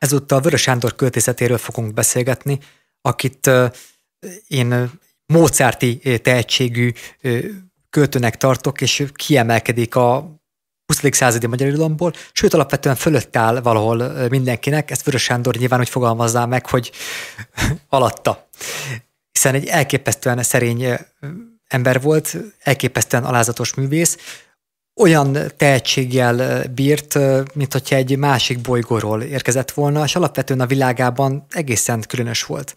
Ezúttal Vörös Sándor költészetéről fogunk beszélgetni, akit én Mozarti tehetségű költőnek tartok, és kiemelkedik a 20. századi magyar irodalomból, sőt alapvetően fölött áll valahol mindenkinek, ezt Vörös Sándor nyilván úgy fogalmazzá meg, hogy alatta. Hiszen egy elképesztően szerény ember volt, elképesztően alázatos művész, olyan tehetséggel bírt, mint hogyha egy másik bolygóról érkezett volna, és alapvetően a világában egészen különös volt.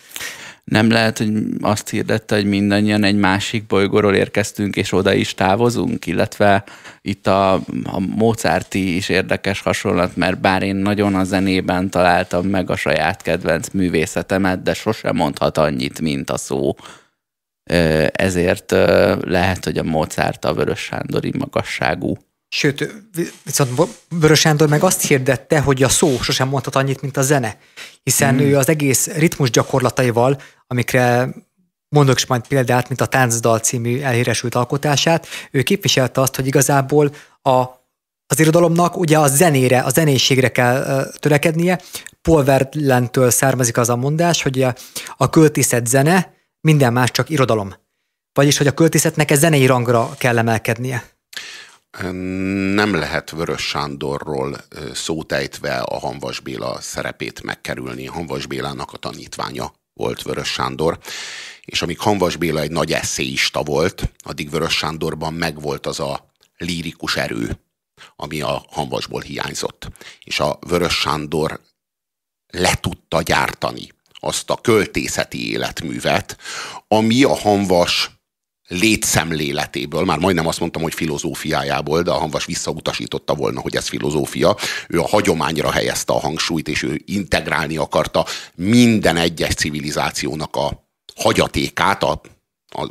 Nem lehet, hogy azt hirdette, hogy mindannyian egy másik bolygóról érkeztünk, és oda is távozunk, illetve itt a, a Mozarti is érdekes hasonlat, mert bár én nagyon a zenében találtam meg a saját kedvenc művészetemet, de sosem mondhat annyit, mint a szó ezért lehet, hogy a Mozart a Vörös Sándori magasságú. Sőt, viszont Vörös Sándor meg azt hirdette, hogy a szó sosem mondhat annyit, mint a zene, hiszen mm. ő az egész ritmus gyakorlataival, amikre mondok is majd példát, mint a Táncdal című elhíresült alkotását, ő képviselte azt, hogy igazából a, az irodalomnak ugye a zenére, a zenészségre kell törekednie. Paul Verlaine-től származik az a mondás, hogy a, a költészet zene, minden más csak irodalom. Vagyis, hogy a költészetnek ez zenei rangra kell emelkednie. Nem lehet Vörös Sándorról szótejtve a Hanvas Béla szerepét megkerülni. Hanvas Bélának a tanítványa volt Vörös Sándor, és amíg Hanvas Béla egy nagy eszéista volt, addig Vörös Sándorban megvolt az a lírikus erő, ami a Hanvasból hiányzott. És a Vörös Sándor le tudta gyártani azt a költészeti életművet, ami a Hanvas létszemléletéből, már majdnem azt mondtam, hogy filozófiájából, de a Hanvas visszautasította volna, hogy ez filozófia. Ő a hagyományra helyezte a hangsúlyt, és ő integrálni akarta minden egyes civilizációnak a hagyatékát, a, a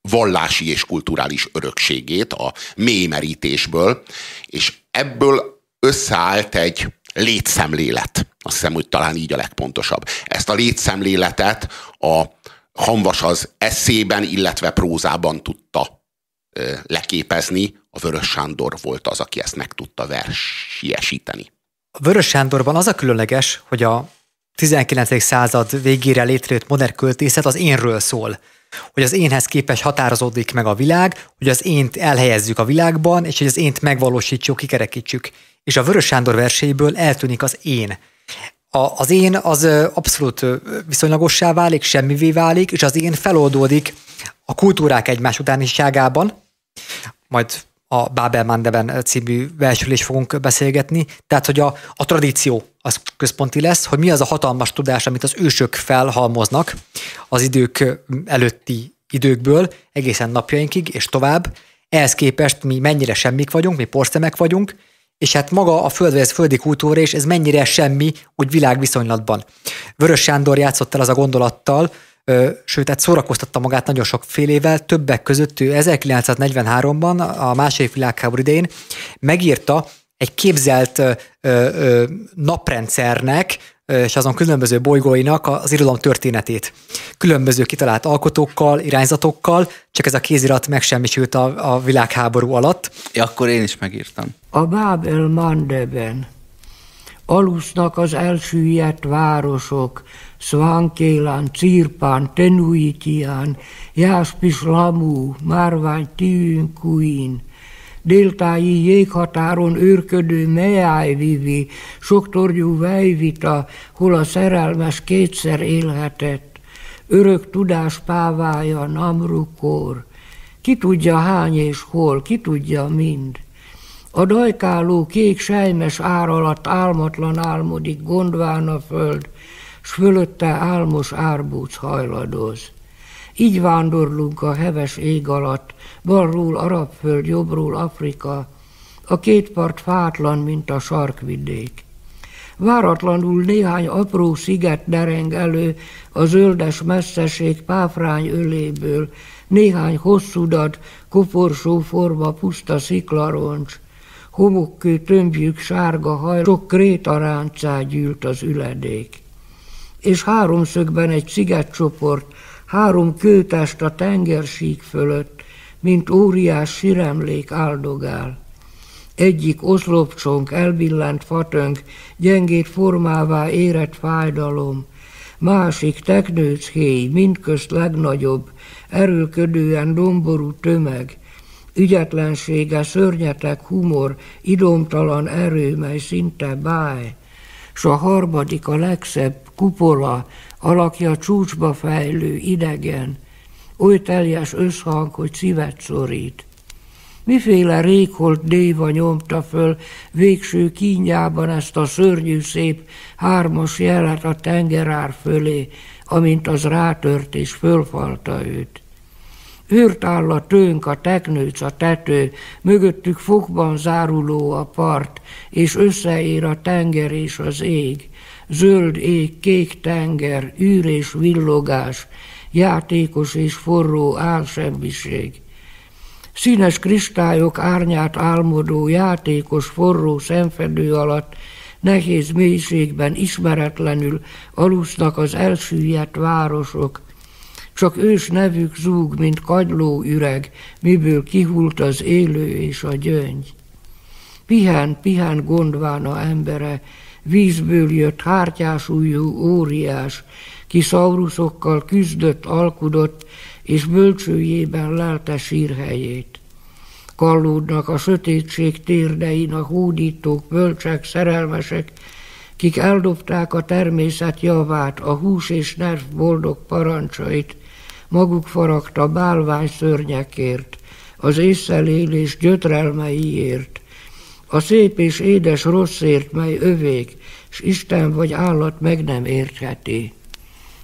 vallási és kulturális örökségét a mélymerítésből, és ebből összeállt egy létszemlélet. Azt hiszem, hogy talán így a legpontosabb. Ezt a létszemléletet a Hanvas az eszében, illetve prózában tudta ö, leképezni. A Vörös Sándor volt az, aki ezt meg tudta versiesíteni. A Vörös Sándorban az a különleges, hogy a 19. század végére létrejött modern költészet az énről szól. Hogy az énhez képes határozódik meg a világ, hogy az ént elhelyezzük a világban, és hogy az ént megvalósítsuk, kikerekítsük és a Vörös Sándor verseiből eltűnik az én. A, az én az abszolút viszonylagossá válik, semmivé válik, és az én feloldódik a kultúrák egymás utániságában, majd a Babel Mandeben című versről is fogunk beszélgetni, tehát hogy a, a tradíció az központi lesz, hogy mi az a hatalmas tudás, amit az ősök felhalmoznak az idők előtti időkből egészen napjainkig és tovább. Ehhez képest mi mennyire semmik vagyunk, mi porszemek vagyunk, és hát maga a föld, ez földi kultúra, és ez mennyire semmi, úgy világviszonylatban. Vörös Sándor játszott el az a gondolattal, sőt, hát szórakoztatta magát nagyon sok félével, többek között ő 1943-ban, a második világháború idején megírta egy képzelt ö, ö, naprendszernek és azon különböző bolygóinak az irodalom történetét. Különböző kitalált alkotókkal, irányzatokkal, csak ez a kézirat megsemmisült a, a világháború alatt. Ja, akkor én is megírtam. A Bábel Mandeben alusznak az elsüllyedt városok, Svankélán, Cirpán, Tenuitián, Jáspis, Lamú, Márvány, Tiün, Kuin, déltái jéghatáron őrködő Meájvivi, soktorgyú Vejvita, hol a szerelmes kétszer élhetett, örök tudás pávája Namrukor, ki tudja hány és hol, ki tudja mind. A dajkáló kék sejmes ár alatt álmatlan álmodik gondván a föld, s fölötte álmos árbóc hajladoz. Így vándorlunk a heves ég alatt, balról Arabföld, jobbról Afrika, a két part fátlan, mint a sarkvidék. Váratlanul néhány apró sziget dereng elő a zöldes messzeség páfrány öléből, néhány hosszúdat, koporsó forma puszta sziklaroncs, homokkő tömbjük sárga haj, sok krétaráncá gyűlt az üledék. És háromszögben egy szigetcsoport, három kőtest a tengersík fölött, mint óriás siremlék áldogál. Egyik oszlopcsonk, elbillent fatönk, gyengét formává érett fájdalom, másik teknőchéj, mindközt legnagyobb, erőködően domború tömeg, ügyetlensége, szörnyetek humor, idomtalan erő, mely szinte báj, s a harmadik a legszebb kupola, alakja csúcsba fejlő, idegen, oly teljes összhang, hogy szívet szorít. Miféle régholt déva nyomta föl végső kínjában ezt a szörnyű szép hármas jelet a tengerár fölé, amint az rátört és fölfalta őt. Őrt áll a tőnk, a teknőc, a tető, mögöttük fokban záruló a part, és összeér a tenger és az ég. Zöld ég, kék tenger, űr és villogás, játékos és forró álsembiség. Színes kristályok árnyát álmodó, játékos, forró szemfedő alatt nehéz mélységben ismeretlenül alusznak az elsüllyedt városok, csak ős nevük zúg, mint kagyló üreg, miből kihult az élő és a gyöngy. Pihen, pihen gondvána embere, vízből jött hártyásújú óriás, ki szauruszokkal küzdött, alkudott, és bölcsőjében lelte sírhelyét. Kallódnak a sötétség térdein a hódítók, bölcsek, szerelmesek, kik eldobták a természet javát, a hús és nerv boldog parancsait, maguk faragta bálvány szörnyekért, az észszelélés gyötrelmeiért, a szép és édes rosszért, mely övék, s Isten vagy állat meg nem értheti.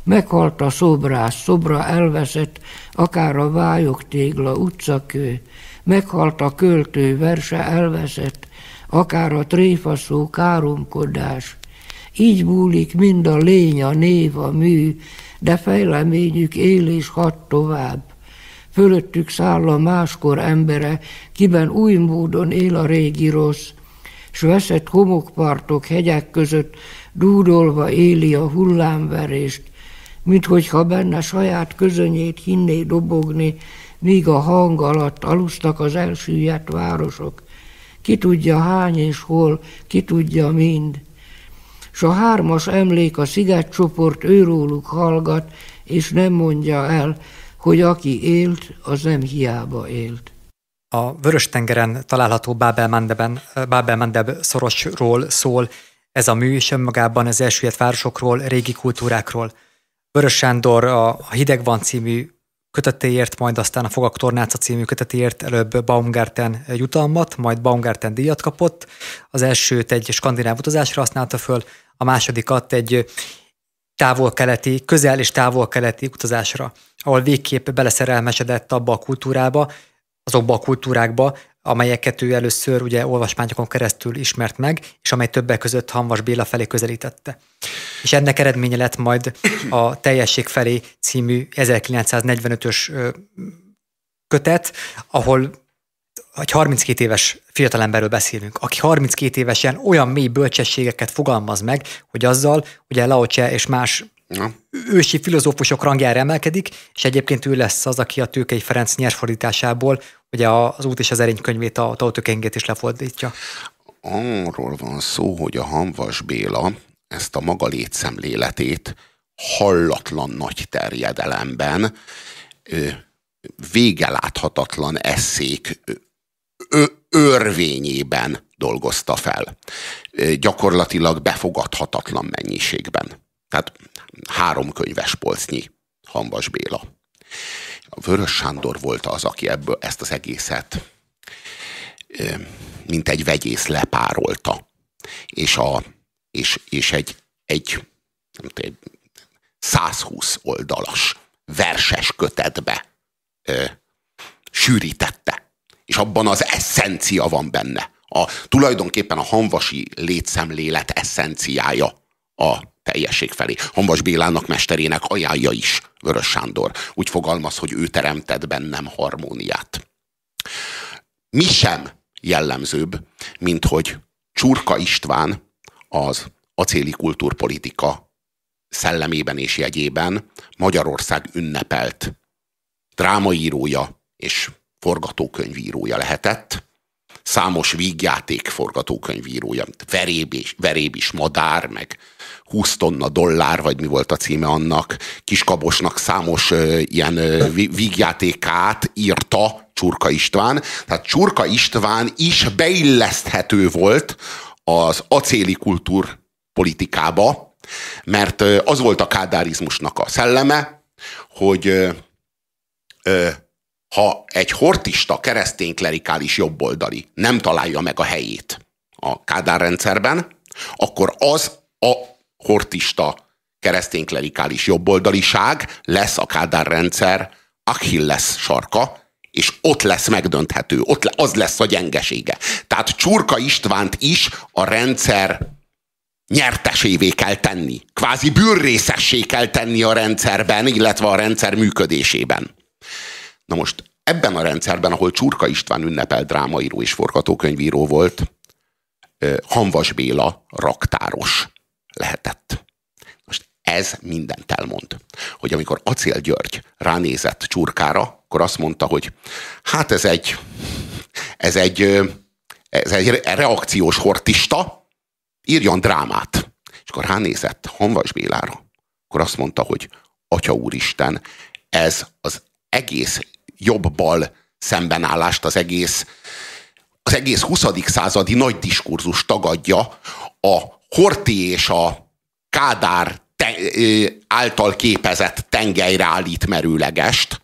Meghalt a szobrász, szobra elveszett, akár a vályok tégla, utcakő, meghalt a költő, verse elveszett, akár a tréfaszó káromkodás. Így múlik mind a lény, a név, a mű, de fejleményük él és hat tovább. Fölöttük száll a máskor embere, kiben új módon él a régi rossz, s veszett homokpartok hegyek között dúdolva éli a hullámverést, mint hogyha benne saját közönyét hinné dobogni, míg a hang alatt alusztak az elsüllyedt városok. Ki tudja hány és hol, ki tudja mind s a hármas emlék a szigetcsoport őróluk hallgat, és nem mondja el, hogy aki élt, az nem hiába élt. A Vörös-tengeren található Bábel-Mandeben, Bábel-Mandeb szorosról szól ez a mű, és önmagában az elsüllyedt városokról, régi kultúrákról. Vörös Sándor a Hideg van című kötetéért, majd aztán a Fogak Tornáca című kötetéért előbb Baumgarten jutalmat, majd Baumgarten díjat kapott. Az elsőt egy skandináv utazásra használta föl, a másodikat egy távol-keleti, közel és távol-keleti utazásra, ahol végképp beleszerelmesedett abba a kultúrába, azokba a kultúrákba, amelyeket ő először ugye olvasmányokon keresztül ismert meg, és amely többek között Hanvas Béla felé közelítette. És ennek eredménye lett majd a Teljesség felé című 1945-ös kötet, ahol egy 32 éves fiatalemberről beszélünk, aki 32 évesen olyan mély bölcsességeket fogalmaz meg, hogy azzal ugye Lao Tse és más Na. ősi filozófusok rangjára emelkedik, és egyébként ő lesz az, aki a Tőkei Ferenc nyersfordításából ugye az út és az erény könyvét, a Tao is lefordítja. Arról van szó, hogy a Hanvas Béla ezt a maga létszemléletét hallatlan nagy terjedelemben végeláthatatlan eszék örvényében dolgozta fel. Gyakorlatilag befogadhatatlan mennyiségben. Tehát három könyves polcnyi Hanvas Béla. A Vörös Sándor volt az, aki ebből ezt az egészet mint egy vegyész lepárolta. És, a, és, és egy, egy, nem tudom, 120 oldalas verses kötetbe ö, sűrítette. És abban az eszencia van benne. A, tulajdonképpen a hanvasi létszemlélet eszenciája a teljesség felé. Hanvas Bélának mesterének ajánlja is Vörös Sándor. Úgy fogalmaz, hogy ő teremtett bennem harmóniát. Mi sem jellemzőbb, mint hogy Csurka István az acéli kultúrpolitika szellemében és jegyében Magyarország ünnepelt drámaírója és forgatókönyvírója lehetett, számos vígjáték forgatókönyvírója, Veréb, és, Veréb is madár, meg 20 tonna dollár, vagy mi volt a címe annak, Kiskabosnak számos ö, ilyen ö, vígjátékát írta Csurka István. Tehát Csurka István is beilleszthető volt az acéli kultúr politikába, mert az volt a kádárizmusnak a szelleme, hogy ö, ö, ha egy hortista keresztény klerikális jobboldali nem találja meg a helyét a Kádár rendszerben, akkor az a hortista keresztény klerikális jobboldaliság lesz a Kádár rendszer Achilles sarka, és ott lesz megdönthető, ott az lesz a gyengesége. Tehát Csurka Istvánt is a rendszer nyertesévé kell tenni. Kvázi bűnrészessé kell tenni a rendszerben, illetve a rendszer működésében. Na most ebben a rendszerben, ahol Csurka István ünnepel drámaíró és forgatókönyvíró volt, Hanvas Béla raktáros lehetett. Most ez mindent elmond. Hogy amikor Acél György ránézett Csurkára, akkor azt mondta, hogy hát ez egy, ez egy, ez egy reakciós hortista, írjon drámát. És akkor ránézett Hanvas Bélára, akkor azt mondta, hogy Atya Úristen, ez az egész jobb-bal szembenállást, az egész, az egész 20. századi nagy diskurzus tagadja a Horti és a Kádár te, által képezett tengelyre állít merőlegest,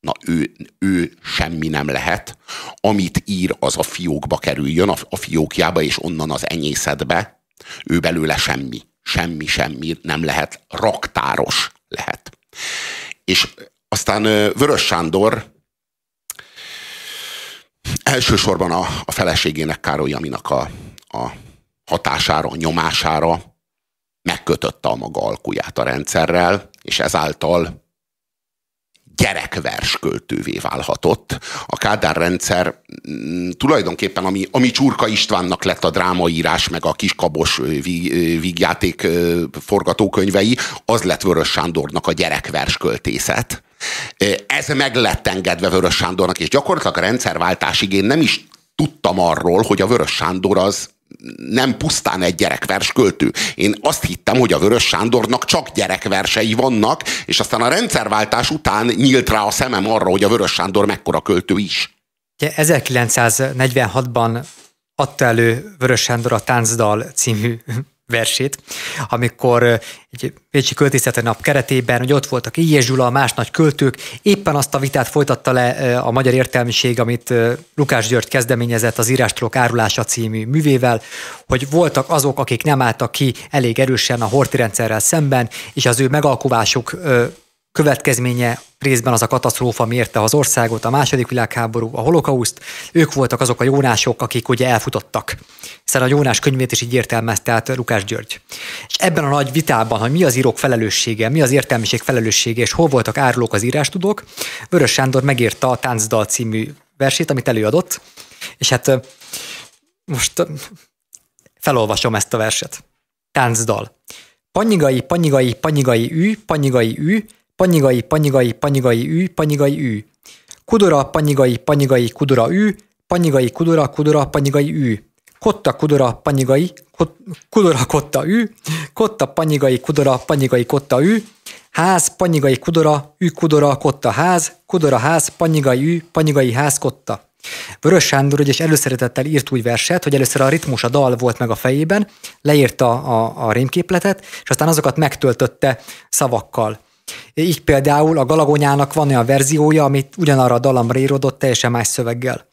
na ő, ő semmi nem lehet. Amit ír, az a fiókba kerüljön, a, a fiókjába, és onnan az enyészetbe. Ő belőle semmi. Semmi, semmi nem lehet. Raktáros lehet. És aztán Vörös Sándor elsősorban a, a feleségének Károly Aminak a, a hatására, nyomására megkötötte a maga alkuját a rendszerrel, és ezáltal gyerekversköltővé válhatott. A Kádár rendszer mm, tulajdonképpen, ami, ami Csurka Istvánnak lett a drámaírás, meg a kiskabos vígjáték forgatókönyvei, az lett Vörös Sándornak a gyerekversköltészet. Ez meg lett engedve Vörös Sándornak, és gyakorlatilag a rendszerváltásig én nem is tudtam arról, hogy a Vörös Sándor az nem pusztán egy gyerekvers költő. Én azt hittem, hogy a Vörös Sándornak csak gyerekversei vannak, és aztán a rendszerváltás után nyílt rá a szemem arra, hogy a Vörös Sándor mekkora költő is. 1946-ban adta elő Vörös Sándor a Táncdal című versét, amikor egy Pécsi Költészeti Nap keretében, hogy ott voltak Ilyes Gyula, más nagy költők, éppen azt a vitát folytatta le a magyar értelmiség, amit Lukás György kezdeményezett az Írástulok árulása című művével, hogy voltak azok, akik nem álltak ki elég erősen a horti rendszerrel szemben, és az ő megalkovásuk következménye részben az a katasztrófa mérte az országot, a második világháború, a holokauszt, ők voltak azok a jónások, akik ugye elfutottak. Hiszen a Jónás könyvét is így értelmezte át Lukás György. És ebben a nagy vitában, hogy mi az írók felelőssége, mi az értelmiség felelőssége, és hol voltak árulók az írástudók, Vörös Sándor megírta a Táncdal című versét, amit előadott, és hát most felolvasom ezt a verset. Táncdal. Panyigai, panyigai, panyigai ű, panyigai ű, panyigai, panyigai, panyigai ű, panyigai ű. Kudora, panyigai, panyigai, kudora ű, panyigai, kudora, kudora, panyigai ű. Kotta, kudora, panyigai, kudora, kotta ű, kotta, panyigai, kudora, panyigai, kotta ű, ház, panyigai, kudora, ű, kudora, kotta ház, kudora ház, panyigai ű, panyigai ház, kotta. Vörös Sándor ugye előszeretettel írt úgy verset, hogy először a ritmus, a dal volt meg a fejében, leírta a, a rémképletet, és aztán azokat megtöltötte szavakkal. Így például a Galagonyának van olyan verziója, amit ugyanarra a dalamra írodott teljesen más szöveggel.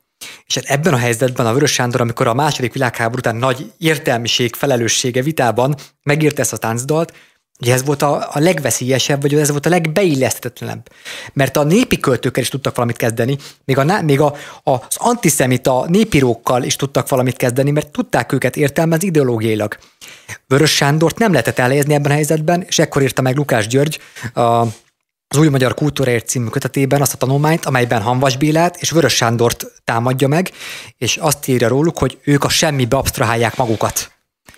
És hát ebben a helyzetben a Vörös Sándor, amikor a második világháború után nagy értelmiség, felelőssége vitában megírta ezt a táncdalt, Ugye ez volt a, a legveszélyesebb, vagy ez volt a legbeillesztetlenebb. Mert a népi költőkkel is tudtak valamit kezdeni, még, a, még a, a, az antiszemita népírókkal is tudtak valamit kezdeni, mert tudták őket értelmezni ideológiailag. Vörös Sándort nem lehetett elhelyezni ebben a helyzetben, és ekkor írta meg Lukás György a, az Új Magyar Kultúraért című kötetében azt a tanulmányt, amelyben Hanvas Bélát és Vörös Sándort támadja meg, és azt írja róluk, hogy ők a semmibe absztrahálják magukat.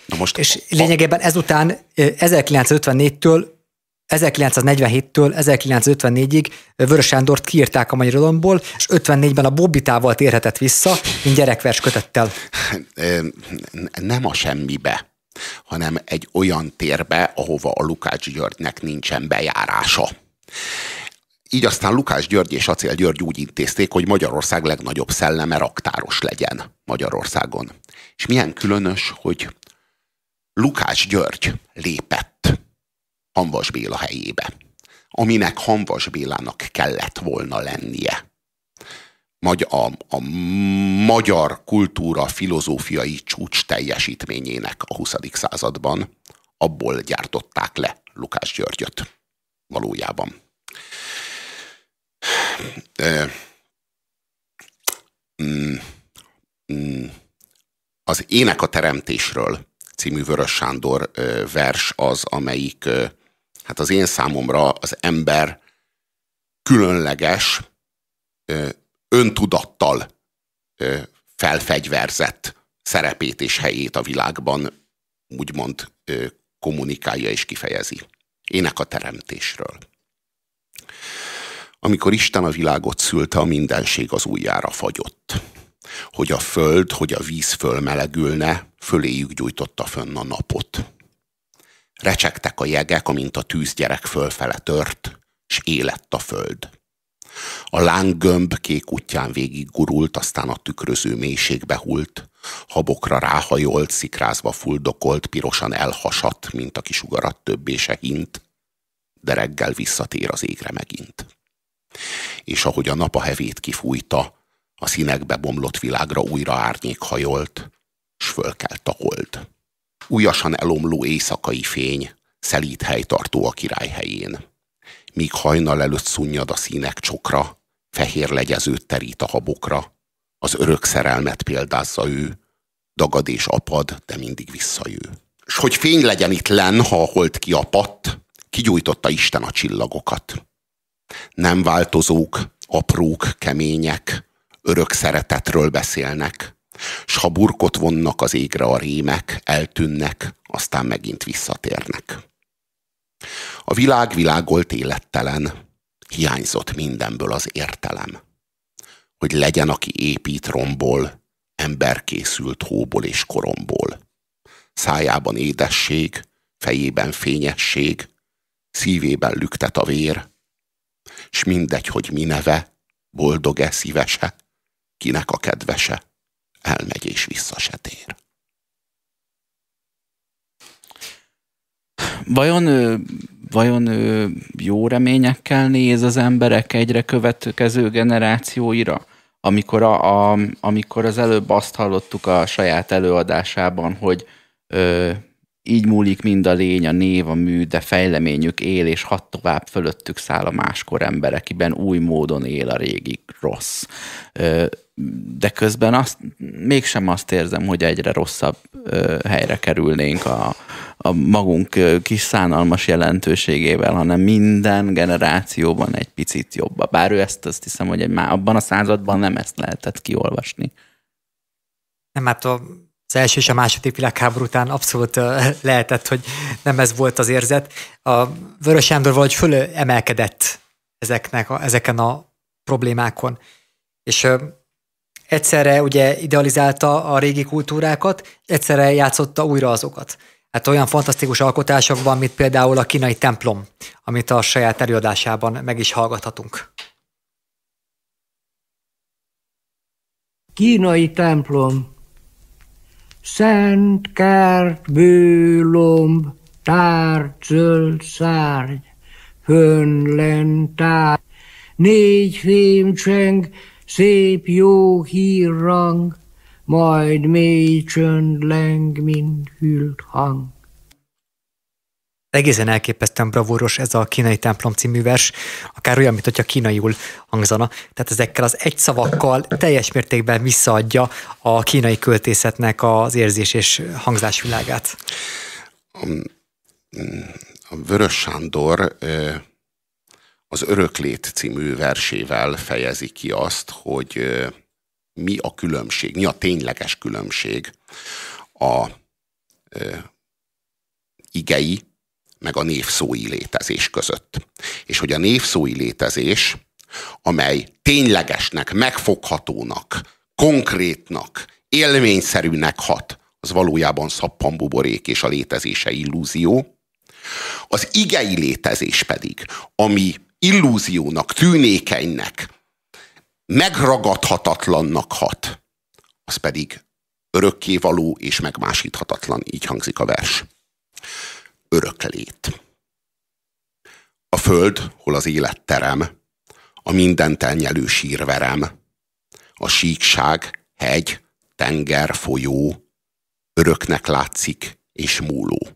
Na most és lényegében ezután 1954-től 1947-től 1954-ig Vörös Sándort kiírták a magyarodalomból, és 54-ben a Bobbitával térhetett vissza, mint gyerekvers kötettel. Nem a semmibe, hanem egy olyan térbe, ahova a Lukács Györgynek nincsen bejárása. Így aztán Lukás György és Acél György úgy intézték, hogy Magyarország legnagyobb szelleme raktáros legyen Magyarországon. És milyen különös, hogy Lukács György lépett Hanvas Béla helyébe, aminek Hanvas Bélának kellett volna lennie. Magy- a, a magyar kultúra filozófiai csúcs teljesítményének a 20. században abból gyártották le Lukács Györgyöt valójában. Mm, mm, az Ének a teremtésről című Vörös Sándor vers az, amelyik hát az én számomra az ember különleges, öntudattal felfegyverzett szerepét és helyét a világban úgymond kommunikálja és kifejezi. Ének a teremtésről. Amikor Isten a világot szülte, a mindenség az újjára fagyott. Hogy a föld, hogy a víz fölmelegülne, föléjük gyújtotta fönn a napot. Recsegtek a jegek, amint a tűzgyerek fölfele tört, s élett a föld. A lánggömb kék útján végig gurult, aztán a tükröző mélységbe hult, habokra ráhajolt, szikrázva fuldokolt, pirosan elhasadt, mint a kisugarat többé se hint, de reggel visszatér az égre megint és ahogy a nap a hevét kifújta, a színekbe bomlott világra újra árnyék hajolt, s fölkelt a hold. Újasan elomló éjszakai fény, szelít helytartó a király helyén. Míg hajnal előtt szunnyad a színek csokra, fehér legyezőt terít a habokra, az örök szerelmet példázza ő, dagad és apad, de mindig visszajő. S hogy fény legyen itt len, ha a hold kiapadt, kigyújtotta Isten a csillagokat nem változók, aprók, kemények, örök szeretetről beszélnek, s ha burkot vonnak az égre a rémek, eltűnnek, aztán megint visszatérnek. A világ világolt élettelen, hiányzott mindenből az értelem. Hogy legyen, aki épít romból, ember készült hóból és koromból. Szájában édesség, fejében fényesség, szívében lüktet a vér, s mindegy, hogy mi neve, boldog-e, szívese, kinek a kedvese, elmegy és vissza se tér. Vajon, vajon jó reményekkel néz az emberek egyre következő generációira? Amikor, a, a, amikor az előbb azt hallottuk a saját előadásában, hogy így múlik mind a lény, a név, a mű, de fejleményük él, és hat tovább fölöttük száll a máskor ember, akiben új módon él a régi rossz. De közben azt, mégsem azt érzem, hogy egyre rosszabb helyre kerülnénk a, a magunk kis szánalmas jelentőségével, hanem minden generációban egy picit jobb. Bár ő ezt azt hiszem, hogy egy, már abban a században nem ezt lehetett kiolvasni. Nem, hát a az első és a második világháború után abszolút lehetett, hogy nem ez volt az érzet. A Vörös Sándor valahogy föl emelkedett ezeknek a, ezeken a problémákon. És egyszerre ugye idealizálta a régi kultúrákat, egyszerre játszotta újra azokat. Hát olyan fantasztikus alkotásokban, mint például a kínai templom, amit a saját előadásában meg is hallgathatunk. Kínai templom Szent kert, bőlomb, tár, zöld szárny, fönn tár, négy fémcseng, szép jó hírrang, majd mély csönd leng, mint hűlt hang. Egészen elképesztően bravúros ez a kínai templom című vers, akár olyan, mint hogyha kínaiul hangzana. Tehát ezekkel az egy szavakkal teljes mértékben visszaadja a kínai költészetnek az érzés és hangzásvilágát. A Vörös Sándor az Öröklét című versével fejezi ki azt, hogy mi a különbség, mi a tényleges különbség a igei meg a névszói létezés között. És hogy a névszói létezés, amely ténylegesnek, megfoghatónak, konkrétnak, élményszerűnek hat, az valójában szappanbuborék és a létezése illúzió. Az igei létezés pedig, ami illúziónak, tűnékenynek, megragadhatatlannak hat, az pedig örökkévaló és megmásíthatatlan, így hangzik a vers. Öröklét. A föld, hol az élet terem, a mindent elnyelő sírverem, a síkság, hegy, tenger, folyó, öröknek látszik és múló.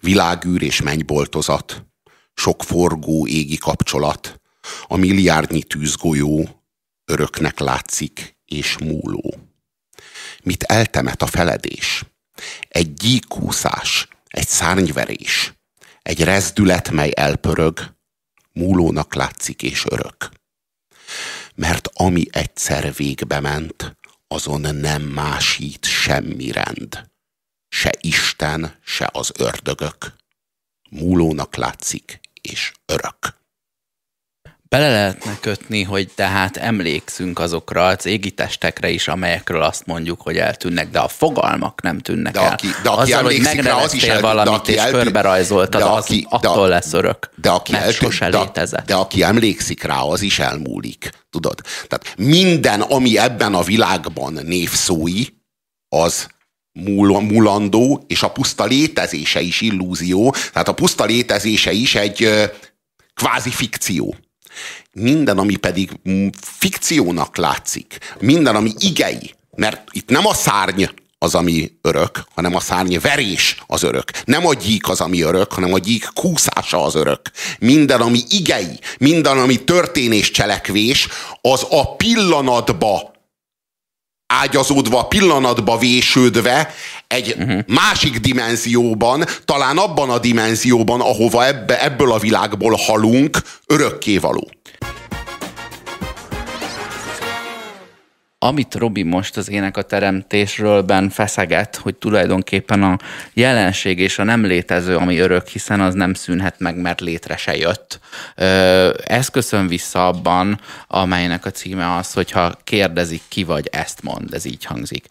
Világűr és mennyboltozat, sok forgó égi kapcsolat, a milliárdnyi tűzgolyó, öröknek látszik és múló. Mit eltemet a feledés? Egy gyíkúszás, egy szárnyverés, egy rezdület, mely elpörög, múlónak látszik és örök. Mert ami egyszer végbe ment, azon nem másít semmi rend. Se Isten, se az ördögök. Múlónak látszik és örök bele lehetne kötni, hogy tehát emlékszünk azokra az égi testekre is, amelyekről azt mondjuk, hogy eltűnnek, de a fogalmak nem tűnnek de aki, el. De aki Azzal, hogy megneveztél el, valamit, aki és eltű... körberajzoltad, de aki, az attól de, lesz örök, de aki mert eltű, sose de, létezett. De aki emlékszik rá, az is elmúlik. Tudod? Tehát minden, ami ebben a világban névszói, az mulandó, és a puszta létezése is illúzió, tehát a puszta létezése is egy kvázi fikció. Minden, ami pedig fikciónak látszik, minden, ami igei, mert itt nem a szárny az, ami örök, hanem a szárny verés az örök. Nem a gyík az, ami örök, hanem a gyík kúszása az örök. Minden, ami igei, minden, ami történés, cselekvés, az a pillanatba ágyazódva, pillanatba vésődve egy uh-huh. másik dimenzióban, talán abban a dimenzióban, ahova ebbe, ebből a világból halunk, örökkévaló. amit Robi most az ének a teremtésről ben feszeget, hogy tulajdonképpen a jelenség és a nem létező, ami örök, hiszen az nem szűnhet meg, mert létre se jött. Ez köszön vissza abban, amelynek a címe az, hogyha kérdezik ki vagy, ezt mond, ez így hangzik.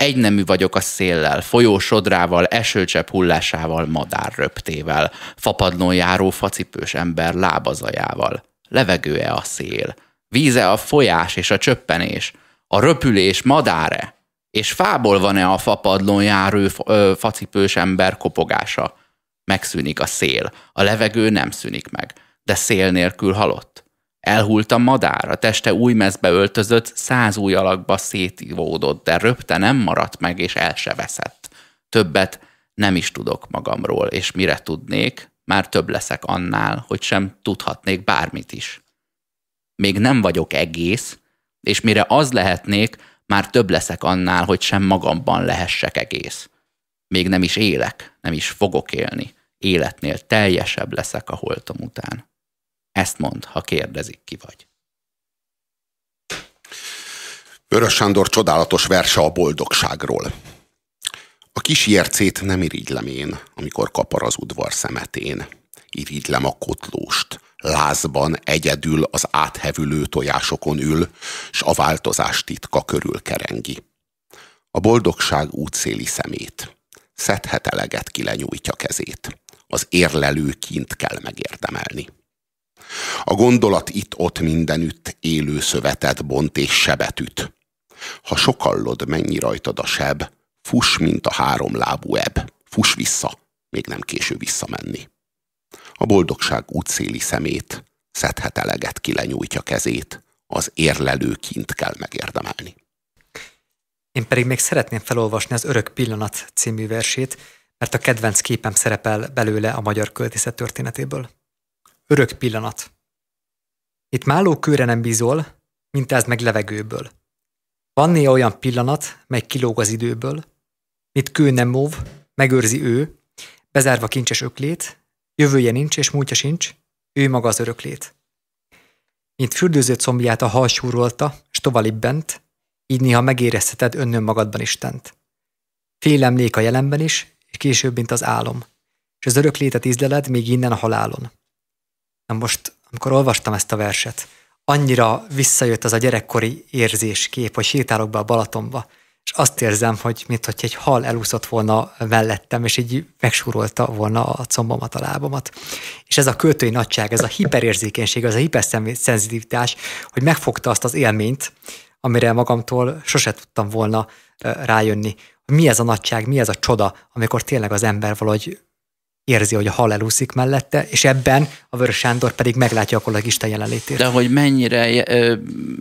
Egynemű vagyok a széllel, folyó sodrával, esőcsepp hullásával, madár röptével, fapadlón járó facipős ember lábazajával. Levegőe a szél, víze a folyás és a csöppenés, a röpülés madáre, és fából van-e a fapadlón járó facipős ember kopogása. Megszűnik a szél, a levegő nem szűnik meg, de szél nélkül halott. Elhult a madár, a teste új mezbe öltözött, száz új alakba szétivódott, de röpte nem maradt meg, és el se veszett. Többet nem is tudok magamról, és mire tudnék, már több leszek annál, hogy sem tudhatnék bármit is. Még nem vagyok egész, és mire az lehetnék, már több leszek annál, hogy sem magamban lehessek egész. Még nem is élek, nem is fogok élni. Életnél teljesebb leszek a holtom után. Ezt mond, ha kérdezik ki vagy. Vörös Sándor csodálatos verse a boldogságról. A kis jercét nem irigylem én, amikor kapar az udvar szemetén. Irigylem a kotlóst, lázban egyedül az áthevülő tojásokon ül, s a változás titka körül kerengi. A boldogság útszéli szemét, szedhet eleget ki lenyújtja kezét. Az érlelő kint kell megérdemelni. A gondolat itt-ott mindenütt élő szövetet bont és sebet üt. Ha sokallod, mennyi rajtad a seb, fuss, mint a három lábú ebb. Fuss vissza, még nem késő visszamenni. A boldogság útszéli szemét, szedhet eleget, ki lenyújtja kezét, az érlelő kint kell megérdemelni. Én pedig még szeretném felolvasni az Örök Pillanat című versét, mert a kedvenc képem szerepel belőle a magyar költészet történetéből. Örök pillanat. Itt máló kőre nem bízol, mint ez meg levegőből. Van néha olyan pillanat, mely kilóg az időből, mit kő nem móv, megőrzi ő, bezárva kincses öklét, Jövője nincs és múltja sincs, ő maga az öröklét. Mint fürdőző combját a hal súrolta, s bent, így néha megérezheted önnön magadban Istent. Félemlék a jelenben is, és később, mint az álom. és az örök létet ízleled még innen a halálon. Na most, amikor olvastam ezt a verset, annyira visszajött az a gyerekkori érzéskép, hogy sétálok be a Balatonba, és azt érzem, hogy mintha egy hal elúszott volna mellettem, és így megsúrolta volna a combomat, a lábamat. És ez a költői nagyság, ez a hiperérzékenység, ez a hiperszenzitivitás, hogy megfogta azt az élményt, amire magamtól sose tudtam volna rájönni, mi ez a nagyság, mi ez a csoda, amikor tényleg az ember valahogy érzi, hogy a hal elúszik mellette, és ebben a Vörös Sándor pedig meglátja a Isten jelenlétét. De hogy mennyire ö,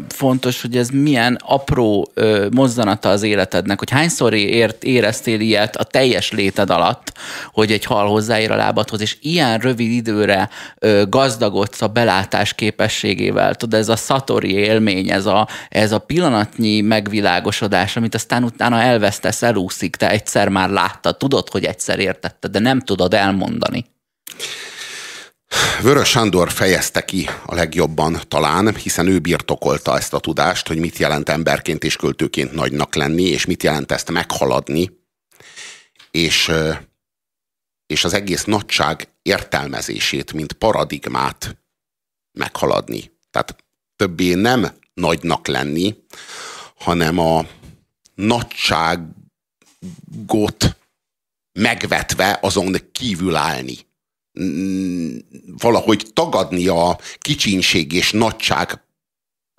fontos, hogy ez milyen apró ö, mozzanata az életednek, hogy hányszor ért, éreztél ilyet a teljes léted alatt, hogy egy hal hozzáér a lábadhoz, és ilyen rövid időre ö, gazdagodsz a belátás képességével. Tudod, ez a szatori élmény, ez a, ez a pillanatnyi megvilágosodás, amit aztán utána elvesztesz, elúszik, te egyszer már láttad, tudod, hogy egyszer értetted, de nem tudod elmondani elmondani? Vörös Sándor fejezte ki a legjobban talán, hiszen ő birtokolta ezt a tudást, hogy mit jelent emberként és költőként nagynak lenni, és mit jelent ezt meghaladni, és, és az egész nagyság értelmezését, mint paradigmát meghaladni. Tehát többé nem nagynak lenni, hanem a nagyságot megvetve azon kívül állni. Mm, valahogy tagadni a kicsinség és nagyság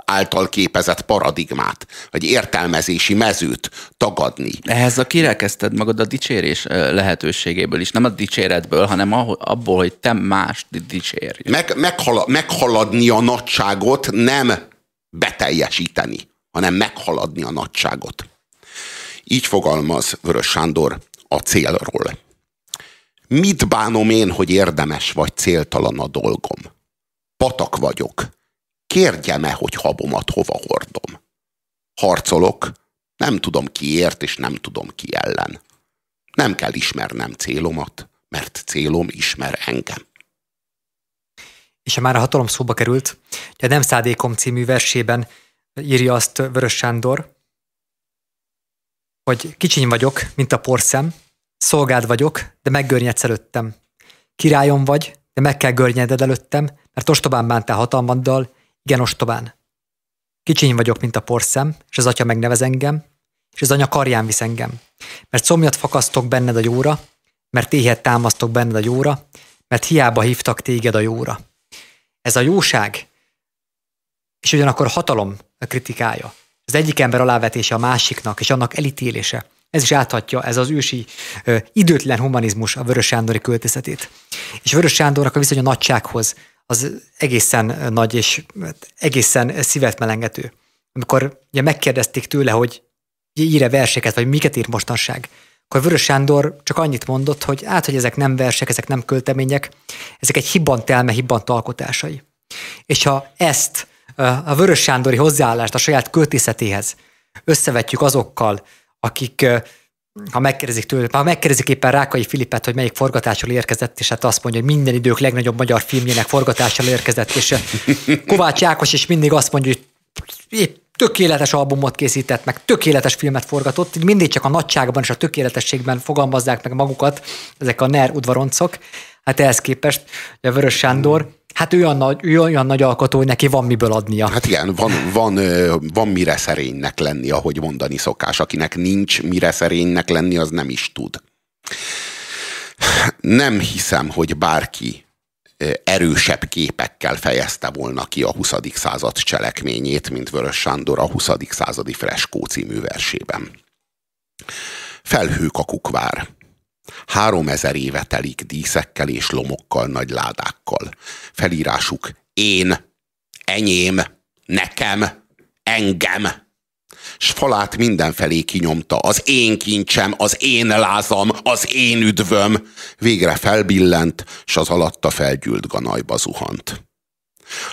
által képezett paradigmát, vagy értelmezési mezőt tagadni. Ehhez a kirekezted magad a dicsérés lehetőségéből is, nem a dicséretből, hanem abból, hogy te más dicsérj. Meg, meghala, meghaladni a nagyságot, nem beteljesíteni, hanem meghaladni a nagyságot. Így fogalmaz Vörös Sándor a célról. Mit bánom én, hogy érdemes vagy céltalan a dolgom? Patak vagyok. Kérjem-e, hogy habomat hova hordom? Harcolok, nem tudom kiért, és nem tudom ki ellen. Nem kell ismernem célomat, mert célom ismer engem. És ha már a hatalom szóba került, a Nem szádékom című versében írja azt Vörös Sándor, hogy kicsiny vagyok, mint a porszem, szolgád vagyok, de meggörnyedsz előttem. Királyom vagy, de meg kell görnyeded előttem, mert ostobán bántál hatalmaddal, igen ostobán. Kicsiny vagyok, mint a porszem, és az atya megnevez engem, és az anya karján visz engem. Mert szomjat fakasztok benned a jóra, mert éhet támasztok benned a jóra, mert hiába hívtak téged a jóra. Ez a jóság, és ugyanakkor hatalom a kritikája. Az egyik ember alávetése a másiknak, és annak elítélése. Ez is áthatja, ez az ősi ö, időtlen humanizmus a Vörös Sándori költészetét. És Vörös Sándornak a viszony a nagysághoz az egészen nagy és egészen szívet melengető. Amikor ugye megkérdezték tőle, hogy íre verseket, vagy miket ír mostanság, akkor Vörös Sándor csak annyit mondott, hogy át, hogy ezek nem versek, ezek nem költemények, ezek egy hibbant elme, hibbant alkotásai. És ha ezt a Vörös Sándori hozzáállást a saját költészetéhez összevetjük azokkal, akik ha megkérdezik tőle, ha megkérdezik éppen Rákai Filipet, hogy melyik forgatásról érkezett, és hát azt mondja, hogy minden idők legnagyobb magyar filmjének forgatásról érkezett, és Kovács Ákos is mindig azt mondja, hogy tökéletes albumot készített, meg tökéletes filmet forgatott, mindig csak a nagyságban és a tökéletességben fogalmazzák meg magukat ezek a NER udvaroncok. Hát ehhez képest a Vörös Sándor Hát ő olyan nagy, ő olyan nagy alkotó, hogy neki van miből adnia. Hát igen, van, van, van mire szerénynek lenni, ahogy mondani szokás. Akinek nincs mire szerénynek lenni, az nem is tud. Nem hiszem, hogy bárki erősebb képekkel fejezte volna ki a 20. század cselekményét, mint Vörös Sándor a 20. századi freskó című versében. Felhők a kukvár Három ezer éve telik díszekkel és lomokkal, nagy ládákkal. Felírásuk én, enyém, nekem, engem. S falát mindenfelé kinyomta. Az én kincsem, az én lázam, az én üdvöm. Végre felbillent, s az alatta felgyűlt ganajba zuhant.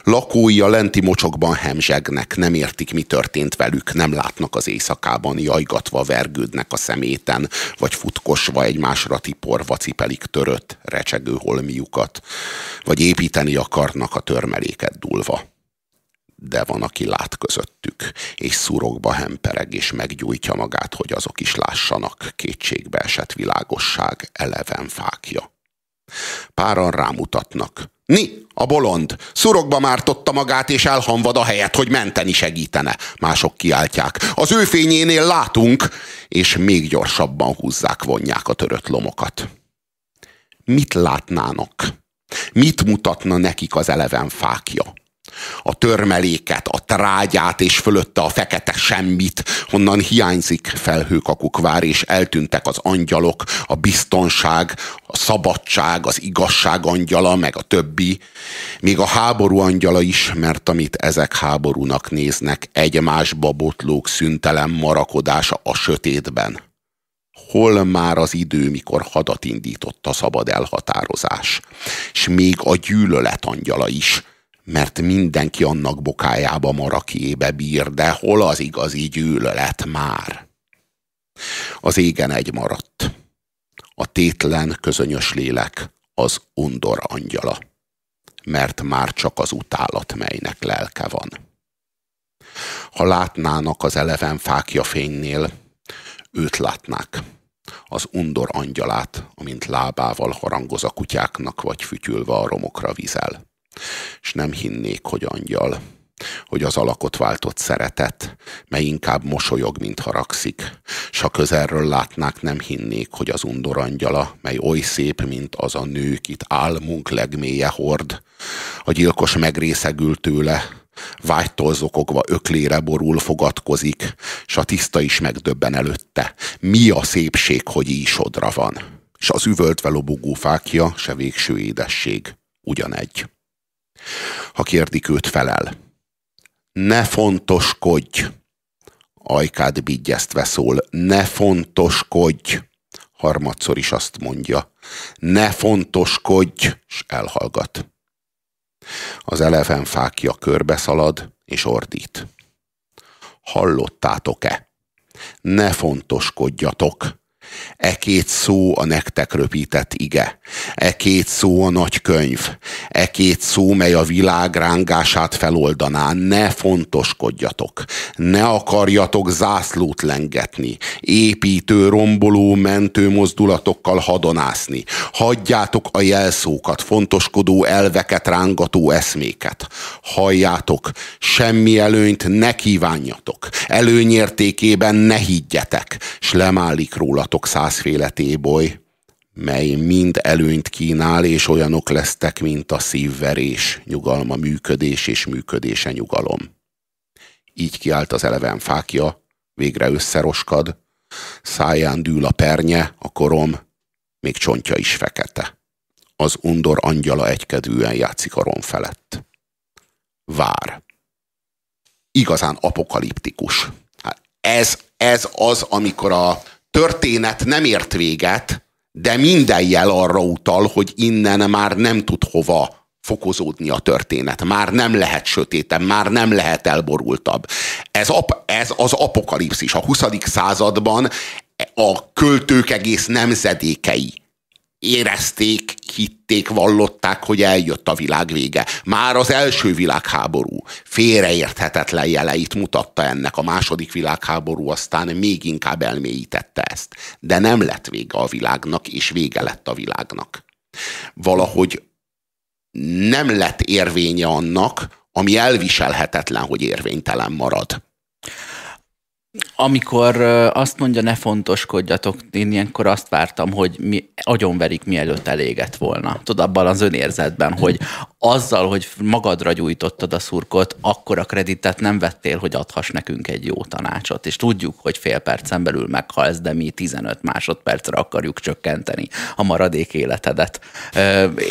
Lakói a lenti mocsokban hemzsegnek, nem értik, mi történt velük, nem látnak az éjszakában, jajgatva vergődnek a szeméten, vagy futkosva egymásra tiporva cipelik törött, recsegő holmiukat, vagy építeni akarnak a törmeléket dulva. De van, aki lát közöttük, és szurokba hempereg, és meggyújtja magát, hogy azok is lássanak kétségbe esett világosság eleven fákja. Páran rámutatnak. Ni, a bolond, szurokba mártotta magát, és elhamvad a helyet, hogy menteni segítene. Mások kiáltják. Az ő fényénél látunk, és még gyorsabban húzzák, vonják a törött lomokat. Mit látnának? Mit mutatna nekik az eleven fákja? A törmeléket, a trágyát, és fölötte a fekete semmit, honnan hiányzik? Felhőkakukvár, és eltűntek az angyalok, a biztonság, a szabadság, az igazság angyala, meg a többi, még a háború angyala is, mert amit ezek háborúnak néznek, egymásba botlók szüntelen marakodása a sötétben. Hol már az idő, mikor hadat indított a szabad elhatározás, és még a gyűlölet angyala is, mert mindenki annak bokájába marakébe bír, de hol az igazi gyűlölet már? Az égen egy maradt. A tétlen, közönyös lélek, az undor angyala. Mert már csak az utálat, melynek lelke van. Ha látnának az eleven fákja fénynél, őt látnák. Az undor angyalát, amint lábával harangoz a kutyáknak, vagy fütyülve a romokra vizel és nem hinnék, hogy angyal, hogy az alakot váltott szeretet, mely inkább mosolyog, mint haragszik, s ha közelről látnák, nem hinnék, hogy az undor angyala, mely oly szép, mint az a nő, kit álmunk legmélye hord, a gyilkos megrészegül tőle, vágytól zokogva öklére borul fogatkozik, s a tiszta is megdöbben előtte. Mi a szépség, hogy ísodra van? S az üvöltve lobogó fákja, se végső édesség. Ugyanegy. Ha kérdik, őt felel. Ne fontoskodj! Ajkád bigyeztve szól. Ne fontoskodj! Harmadszor is azt mondja. Ne fontoskodj! És elhallgat. Az eleven fákja körbe szalad és ordít. Hallottátok-e? Ne fontoskodjatok! E két szó a nektek röpített ige. E két szó a nagy könyv. E két szó, mely a világ rángását feloldaná. Ne fontoskodjatok. Ne akarjatok zászlót lengetni. Építő, romboló, mentő mozdulatokkal hadonászni. Hagyjátok a jelszókat, fontoskodó elveket, rángató eszméket. Halljátok, semmi előnyt ne kívánjatok. Előnyértékében ne higgyetek, s lemálik rólatok látok százféle téboly, mely mind előnyt kínál, és olyanok lesztek, mint a szívverés, nyugalma működés és működése nyugalom. Így kiállt az eleven fákja, végre összeroskad, száján dűl a pernye, a korom, még csontja is fekete. Az undor angyala egykedvűen játszik a rom felett. Vár. Igazán apokaliptikus. Hát ez, ez az, amikor a történet nem ért véget, de minden jel arra utal, hogy innen már nem tud hova fokozódni a történet. Már nem lehet sötétem, már nem lehet elborultabb. Ez, ap, ez az apokalipszis. A 20. században a költők egész nemzedékei érezték, hitték, vallották, hogy eljött a világ vége. Már az első világháború félreérthetetlen jeleit mutatta ennek. A második világháború aztán még inkább elmélyítette ezt. De nem lett vége a világnak, és vége lett a világnak. Valahogy nem lett érvénye annak, ami elviselhetetlen, hogy érvénytelen marad. Amikor azt mondja, ne fontoskodjatok, én ilyenkor azt vártam, hogy mi agyonverik, mielőtt elégett volna. Tudod, abban az önérzetben, hogy azzal, hogy magadra gyújtottad a szurkot, akkor a kreditet nem vettél, hogy adhass nekünk egy jó tanácsot. És tudjuk, hogy fél percen belül meghalsz, de mi 15 másodpercre akarjuk csökkenteni a maradék életedet.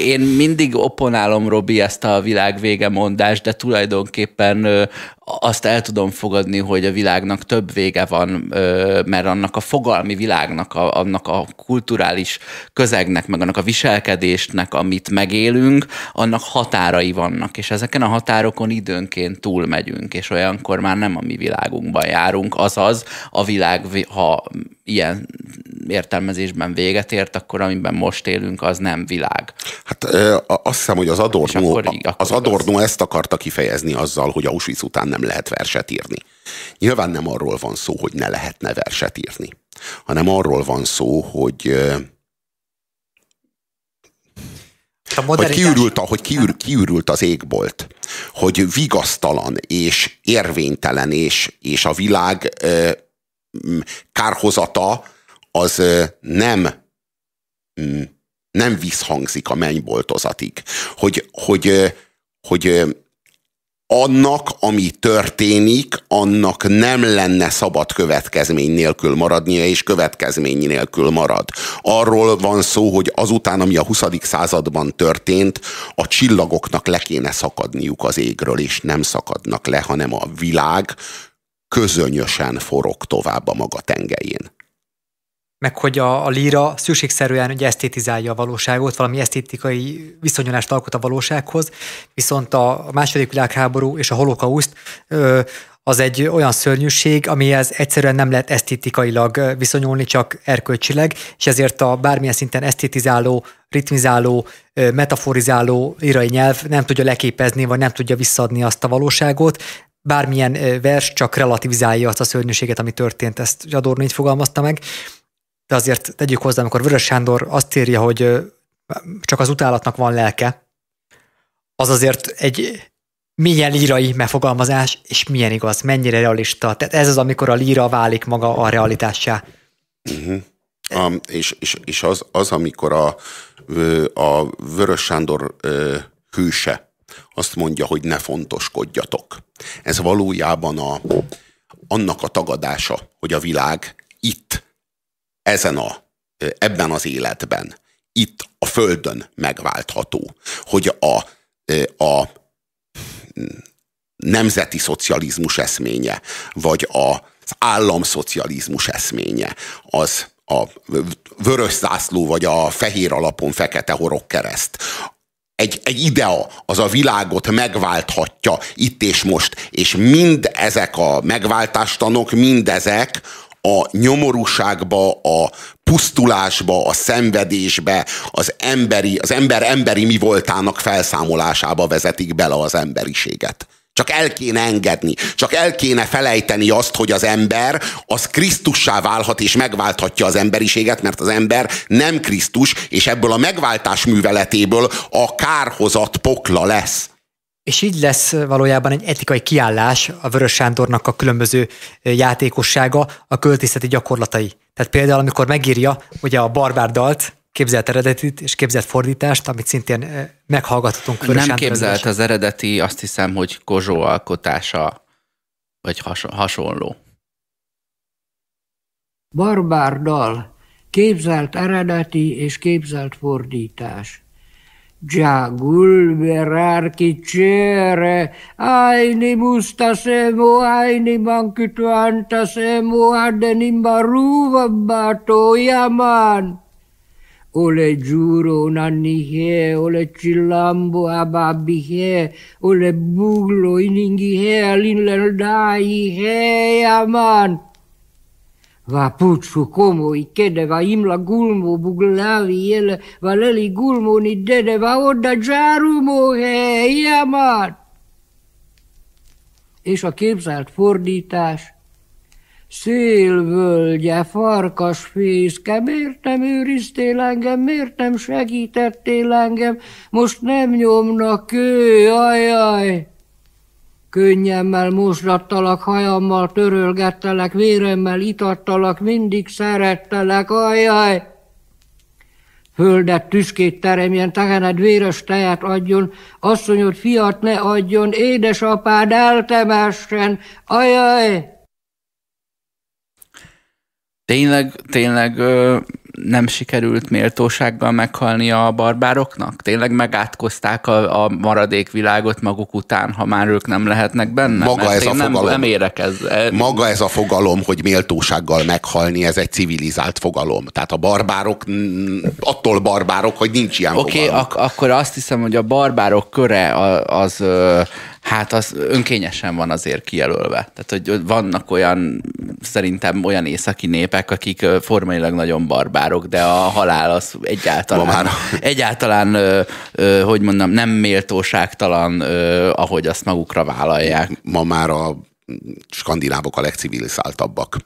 Én mindig opponálom, Robi, ezt a világ mondást, de tulajdonképpen azt el tudom fogadni, hogy a világnak több vége van, mert annak a fogalmi világnak, annak a kulturális közegnek, meg annak a viselkedésnek, amit megélünk, annak határai vannak, és ezeken a határokon időnként túlmegyünk, és olyankor már nem a mi világunkban járunk, azaz a világ, ha ilyen értelmezésben véget ért, akkor amiben most élünk, az nem világ. Hát azt hiszem, hogy az Adorno, akkor, akkor az Adorno ezt akarta kifejezni azzal, hogy Auschwitz után nem lehet verset írni. Nyilván nem arról van szó, hogy ne lehetne verset írni, hanem arról van szó, hogy hogy kiürült, hogy kiür, kiürült az égbolt, hogy vigasztalan és érvénytelen, és, és a világ ö, kárhozata az ö, nem nem visszhangzik a mennyboltozatig. Hogy, hogy, hogy annak, ami történik, annak nem lenne szabad következmény nélkül maradnia, és következmény nélkül marad. Arról van szó, hogy azután, ami a 20. században történt, a csillagoknak le kéne szakadniuk az égről, és nem szakadnak le, hanem a világ közönösen forog tovább a maga tengelyén meg hogy a, a líra szükségszerűen ugye esztétizálja a valóságot, valami esztétikai viszonyulást alkot a valósághoz, viszont a második világháború és a holokauszt az egy olyan szörnyűség, amihez egyszerűen nem lehet esztétikailag viszonyulni, csak erkölcsileg, és ezért a bármilyen szinten esztétizáló, ritmizáló, metaforizáló írai nyelv nem tudja leképezni, vagy nem tudja visszadni azt a valóságot, bármilyen vers csak relativizálja azt a szörnyűséget, ami történt, ezt Adorno így fogalmazta meg, de azért tegyük hozzá, amikor Vörös Sándor azt írja, hogy csak az utálatnak van lelke, az azért egy milyen lírai megfogalmazás, és milyen igaz, mennyire realista. Tehát ez az, amikor a líra válik maga a realitássá. Uh-huh. Um, és és, és az, az, amikor a, a Vörös Sándor hőse azt mondja, hogy ne fontoskodjatok. Ez valójában a, annak a tagadása, hogy a világ itt ezen a, ebben az életben, itt a Földön megváltható, hogy a, a nemzeti szocializmus eszménye, vagy az államszocializmus eszménye, az a vörös zászló, vagy a fehér alapon fekete horog kereszt, egy, egy idea az a világot megválthatja itt és most, és mind ezek a megváltástanok, mindezek a nyomorúságba, a pusztulásba, a szenvedésbe, az emberi, az ember emberi mi voltának felszámolásába vezetik bele az emberiséget. Csak el kéne engedni, csak el kéne felejteni azt, hogy az ember az Krisztussá válhat és megválthatja az emberiséget, mert az ember nem Krisztus, és ebből a megváltás műveletéből a kárhozat pokla lesz. És így lesz valójában egy etikai kiállás a Vörös Sándornak a különböző játékossága, a költészeti gyakorlatai. Tehát például, amikor megírja ugye a barbár dalt, képzelt eredetit és képzelt fordítást, amit szintén meghallgathatunk. Vörös Nem képzelt az eredeti, azt hiszem, hogy Kozsó alkotása, vagy hasonló. Barbár dal, képzelt eredeti és képzelt fordítás. Jagul verarki cere, aini mustasemu, aini mankitu antasemu, adenim baruva bato yaman. Ole giuro unannihe, ole cilambo ababihe, ole buglo iningihe, alinleldajihe yaman. Va putsu komo i kede va imla gulmo buglavi ele va leli gulmo ni dede va odda jarumo he iamat. És a képzelt fordítás Szélvölgye, farkas fészke, miért nem őriztél engem, miért nem segítettél engem, most nem nyomnak kő, ajaj. Könnyemmel mosdattalak, hajammal törölgettelek, véremmel itattalak, mindig szerettelek, ajaj! Földet, tüskét teremjen, tehened véres tejet adjon, asszonyod fiat ne adjon, édesapád eltemessen, ajaj! Tényleg, tényleg nem sikerült méltósággal meghalni a barbároknak? Tényleg megátkozták a, a maradék világot maguk után, ha már ők nem lehetnek benne? Maga Mert ez a nem, fogalom. Nem érek ezzel. Maga ez a fogalom, hogy méltósággal meghalni, ez egy civilizált fogalom. Tehát a barbárok, attól barbárok, hogy nincs ilyen Oké, okay, ak- akkor azt hiszem, hogy a barbárok köre az, az hát az önkényesen van azért kijelölve. Tehát, hogy vannak olyan, szerintem olyan északi népek, akik formailag nagyon barbárok, de a halál az egyáltalán, már... egyáltalán hogy mondom, nem méltóságtalan, ahogy azt magukra vállalják. Ma már a skandinávok a legcivilizáltabbak.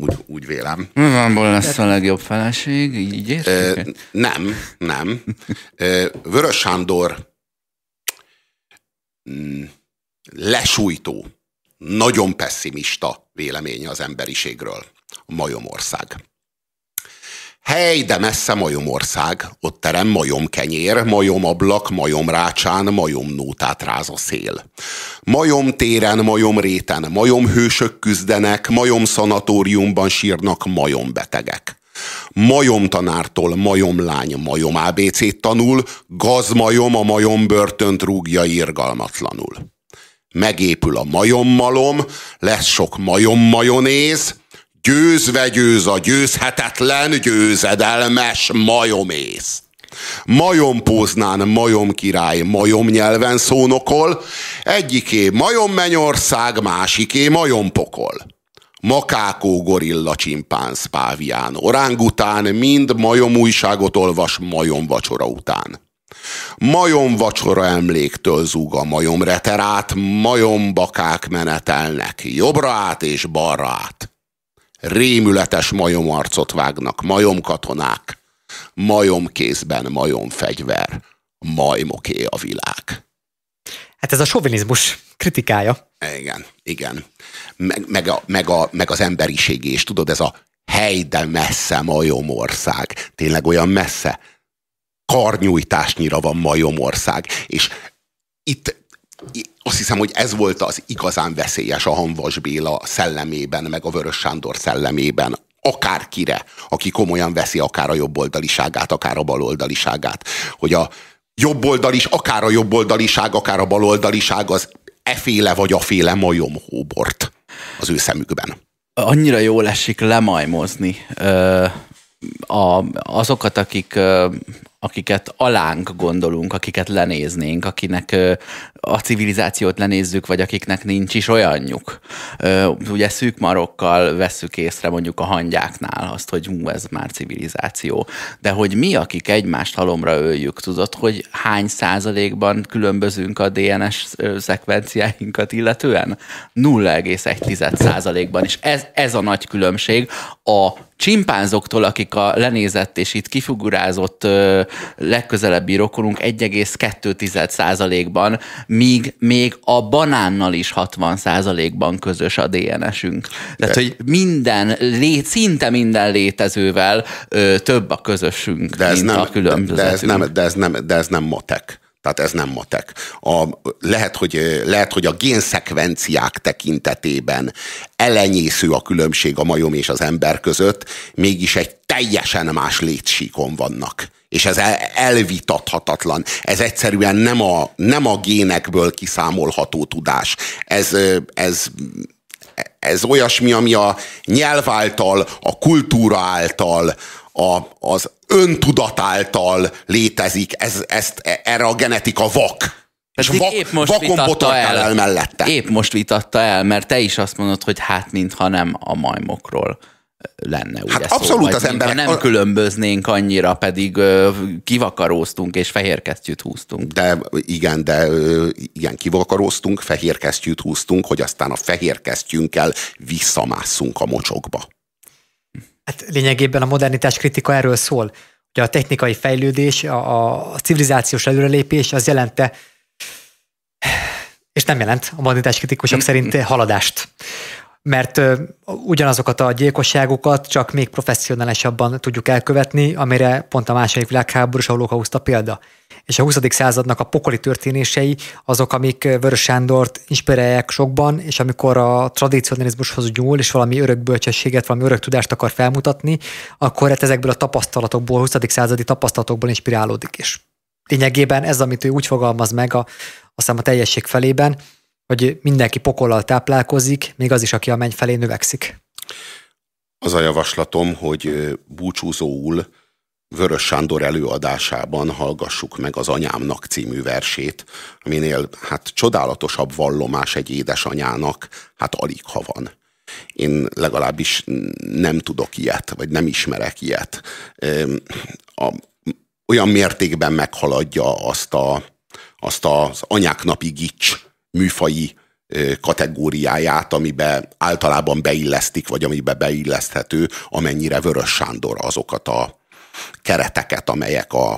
úgy, úgy vélem. Vanból lesz a legjobb feleség, így értjük? Nem, nem. Vörös Sándor mm, lesújtó, nagyon pessimista véleménye az emberiségről. Majomország. Hely, de messze majomország, ott terem majom kenyér, majom ablak, majom rácsán, majom nótát ráz a szél. Majom téren, majom réten, majom hősök küzdenek, majom szanatóriumban sírnak majom betegek. Majom tanártól majom lány majom ABC-t tanul, gazmajom a majom börtönt rúgja irgalmatlanul. Megépül a majom malom, lesz sok majom majonéz, Győzve győz a győzhetetlen, győzedelmes majomész. Majom póznán majom király majom nyelven szónokol, egyiké majom mennyország, másiké majom pokol. Makákó, gorilla, csimpánz, pávián, orángután mind majom újságot olvas majom vacsora után. Majom vacsora emléktől zúg a majom reterát, majom bakák menetelnek, jobbra át és balra át rémületes majomarcot vágnak, majomkatonák, majomkézben majomfegyver, majmoké a világ. Hát ez a sovinizmus kritikája. Igen, igen. Meg, meg, a, meg, a, meg az emberiség és tudod, ez a hely, de messze majomország. Tényleg olyan messze. Karnyújtásnyira van majomország. És itt azt hiszem, hogy ez volt az igazán veszélyes a Hanvas Béla szellemében, meg a Vörös Sándor szellemében, akárkire, aki komolyan veszi akár a jobboldaliságát, akár a baloldaliságát, hogy a jobboldalis, akár a jobboldaliság, akár a baloldaliság az eféle vagy aféle majomhóbort az ő szemükben. Annyira jól esik lemajmozni a, azokat, akik akiket alánk gondolunk, akiket lenéznénk, akinek a civilizációt lenézzük, vagy akiknek nincs is olyanjuk. Ugye szűk marokkal vesszük észre mondjuk a hangyáknál azt, hogy hú, ez már civilizáció. De hogy mi, akik egymást halomra öljük, tudod, hogy hány százalékban különbözünk a DNS szekvenciáinkat illetően? 0,1 százalékban. És ez, ez a nagy különbség. A csimpánzoktól, akik a lenézett és itt kifigurázott ö, legközelebbi rokonunk 1,2 százalékban, míg még a banánnal is 60 százalékban közös a DNS-ünk. Tehát, De. hogy minden, lé, szinte minden létezővel ö, több a közösünk, de ez mint nem, a különbözetünk. De ez nem, de ez nem, de ez nem matek. Tehát ez nem matek. A, lehet, hogy, lehet, hogy a génszekvenciák tekintetében elenyésző a különbség a majom és az ember között, mégis egy teljesen más létsíkon vannak. És ez elvitathatatlan. Ez egyszerűen nem a, nem a génekből kiszámolható tudás. Ez, ez, ez olyasmi, ami a nyelv által, a kultúra által, a, az öntudat által létezik, ez, ezt, erre a genetika vak. És vak, épp most vakon el, el mellette. Épp most vitatta el, mert te is azt mondod, hogy hát mintha nem a majmokról lenne. Ugye hát szó, abszolút az emberek... Nem különböznénk annyira, pedig uh, kivakaróztunk és fehér kesztyűt húztunk. De igen, de uh, igen, kivakaróztunk, fehér kesztyűt húztunk, hogy aztán a fehér kesztyünkkel visszamásszunk a mocsokba. Hát lényegében a modernitás kritika erről szól, hogy a technikai fejlődés, a, a civilizációs előrelépés az jelente, és nem jelent a modernitás kritikusok szerint haladást mert ugyanazokat a gyilkosságokat csak még professzionálisabban tudjuk elkövetni, amire pont a második világháború és a példa. És a 20. századnak a pokoli történései azok, amik Vörös Sándort inspirálják sokban, és amikor a tradicionalizmushoz nyúl, és valami örök bölcsességet, valami örök tudást akar felmutatni, akkor hát ezekből a tapasztalatokból, 20. századi tapasztalatokból inspirálódik is. Lényegében ez, amit ő úgy fogalmaz meg a, aztán a teljesség felében, hogy mindenki pokollal táplálkozik, még az is, aki a menny felé növekszik. Az a javaslatom, hogy búcsúzóul Vörös Sándor előadásában hallgassuk meg az Anyámnak című versét, aminél hát csodálatosabb vallomás egy édesanyának, hát alig ha van. Én legalábbis nem tudok ilyet, vagy nem ismerek ilyet. A, olyan mértékben meghaladja azt, a, azt az anyák napi gics műfai kategóriáját, amiben általában beillesztik, vagy amibe beilleszthető, amennyire Vörös Sándor azokat a kereteket, amelyek a,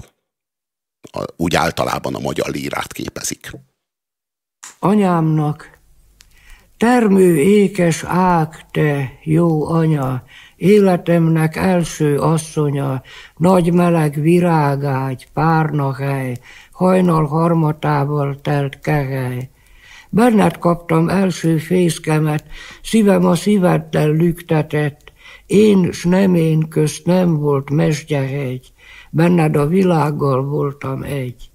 a, úgy általában a magyar lírát képezik. Anyámnak Termő ékes ág, te jó anya, életemnek első asszonya, nagy meleg virágágy, párna hely, hajnal harmatával telt kehely. Benned kaptam első fészkemet, szívem a szíveddel lüktetett, én s nem én közt nem volt mesgyehegy, benned a világgal voltam egy.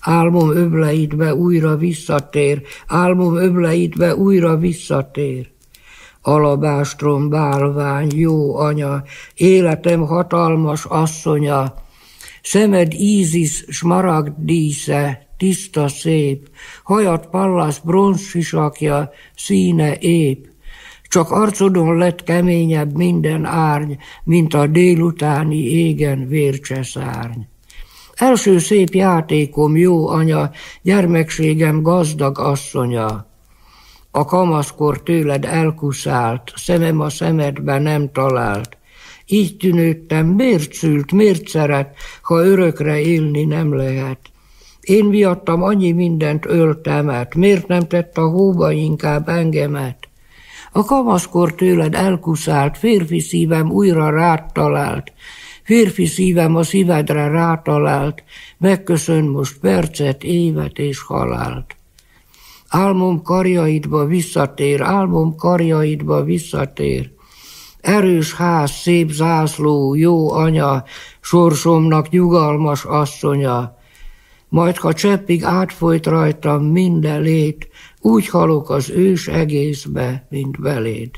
Álmom öbleidbe újra visszatér, álmom öbleidbe újra visszatér. Alabástrom bálvány, jó anya, életem hatalmas asszonya, szemed ízis, smaragd dísze, tiszta szép, hajat pallas bronzsisakja, színe ép. Csak arcodon lett keményebb minden árny, mint a délutáni égen vércseszárny. Első szép játékom, jó anya, gyermekségem gazdag asszonya. A kamaszkor tőled elkuszált, szemem a szemedbe nem talált. Így tűnődtem, miért szült, miért szeret, ha örökre élni nem lehet. Én miattam annyi mindent öltemet, miért nem tett a hóba inkább engemet? A kamaszkor tőled elkuszált, férfi szívem újra rád talált, Férfi szívem a szívedre rátalált, megköszön most percet, évet és halált. Álmom karjaidba visszatér, álmom karjaidba visszatér. Erős ház, szép zászló, jó anya, sorsomnak nyugalmas asszonya. Majd, ha cseppig átfolyt rajtam minden lét, úgy halok az ős egészbe, mint beléd.